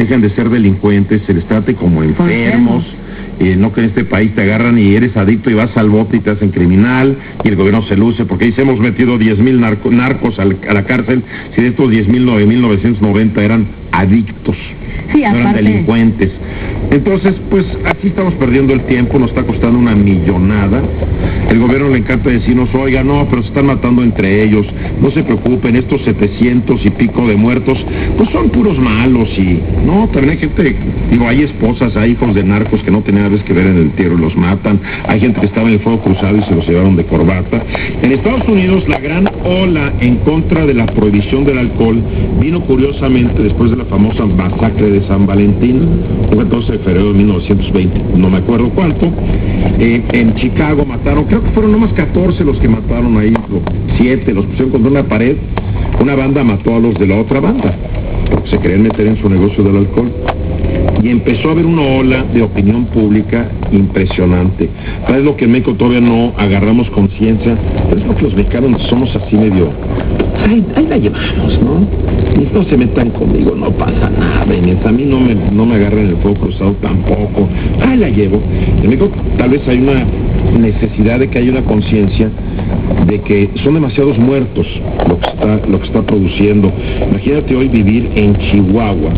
dejen de ser delincuentes, se les trate como enfermos. Eh, no que en este país te agarran y eres adicto y vas al bote y te hacen criminal y el gobierno se luce porque ahí se hemos metido 10 mil narcos a la cárcel si de estos 10 mil 9.990 eran adictos, sí, no eran delincuentes. Entonces, pues así estamos perdiendo el tiempo, nos está costando una millonada. El gobierno le encanta decirnos, oiga, no, pero se están matando entre ellos, no se preocupen, estos 700 y pico de muertos, pues son puros malos y, no, también hay gente, digo, hay esposas, hay hijos de narcos que no tenían nada que ver en el entierro y los matan, hay gente que estaba en el fuego cruzado y se los llevaron de corbata. En Estados Unidos, la gran ola en contra de la prohibición del alcohol vino curiosamente después de la famosa masacre de San Valentín, un 14 de febrero de 1920, no me acuerdo cuánto. Eh, en Chicago mataron, creo que fueron nomás 14 los que mataron ahí, 7, los pusieron contra una pared. Una banda mató a los de la otra banda, porque se querían meter en su negocio del alcohol y empezó a haber una ola de opinión pública impresionante. Es lo que en México todavía no agarramos conciencia, es lo que los mexicanos somos así medio... Ahí, la llevamos, ¿no? Y no se metan conmigo, no pasa nada, a mí no me, no me agarran el fuego cruzado tampoco, ahí la llevo. En México tal vez hay una necesidad de que haya una conciencia de que son demasiados muertos lo que está lo que está produciendo. Imagínate hoy vivir en Chihuahua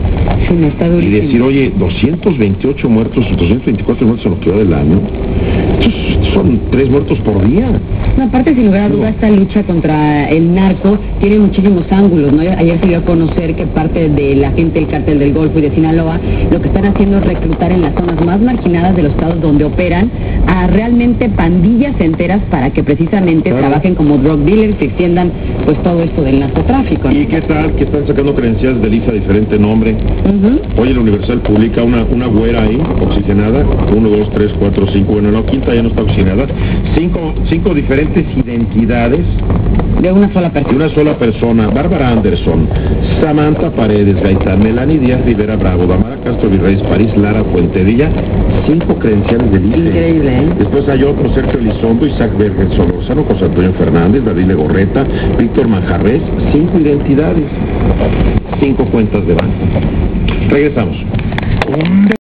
y decir, oye, 228 muertos, 224 muertos en lo que va del año. son tres muertos por día. No, aparte, sin lugar a duda, esta lucha contra el narco tiene muchísimos ángulos, ¿no? Ayer se dio a conocer que parte de la gente del cártel del Golfo y de Sinaloa lo que están haciendo es reclutar en las zonas más marginadas de los estados donde operan a realmente pandillas enteras para que precisamente trabajen como drug dealers y extiendan pues todo esto del narcotráfico. ¿Y qué tal? Que están sacando credenciales de IFA diferente nombre. Hoy la Universal publica una, una güera ahí, oxigenada, 1, 2, 3, 4, 5, bueno, la quinta ya no está oxigenada, cinco, cinco diferentes identidades de una sola persona. De una sola persona. Bárbara Anderson, Samantha Paredes, Gaitán, Melanie Díaz Rivera Bravo, Damara Castro Virreyes, París, Lara Fuentedilla. Cinco credenciales de IFE. Increíble, ¿eh? Después hay otro, Sergio Elizondo, Isaac Berger Solórzano, José Antonio Fernández, David Legorreta, Víctor Manjarres. Cinco identidades. Cinco cuentas de banco. Regresamos.